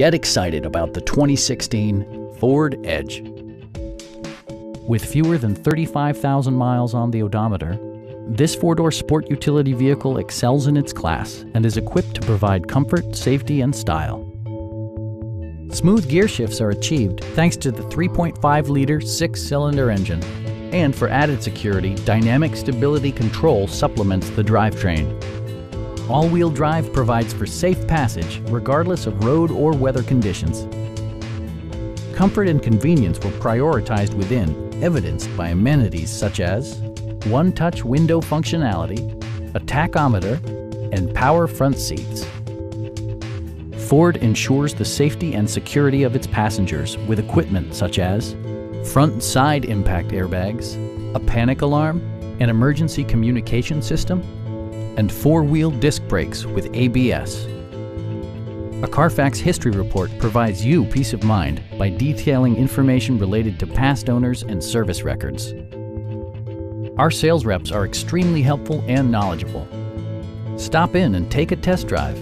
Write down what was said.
Get excited about the 2016 Ford Edge. With fewer than 35,000 miles on the odometer, this four-door sport utility vehicle excels in its class and is equipped to provide comfort, safety, and style. Smooth gear shifts are achieved thanks to the 3.5-liter six-cylinder engine. And for added security, Dynamic Stability Control supplements the drivetrain. All-wheel drive provides for safe passage regardless of road or weather conditions. Comfort and convenience were prioritized within, evidenced by amenities such as one-touch window functionality, a tachometer, and power front seats. Ford ensures the safety and security of its passengers with equipment such as front side impact airbags, a panic alarm, an emergency communication system, and four-wheel disc brakes with ABS. A Carfax history report provides you peace of mind by detailing information related to past owners and service records. Our sales reps are extremely helpful and knowledgeable. Stop in and take a test drive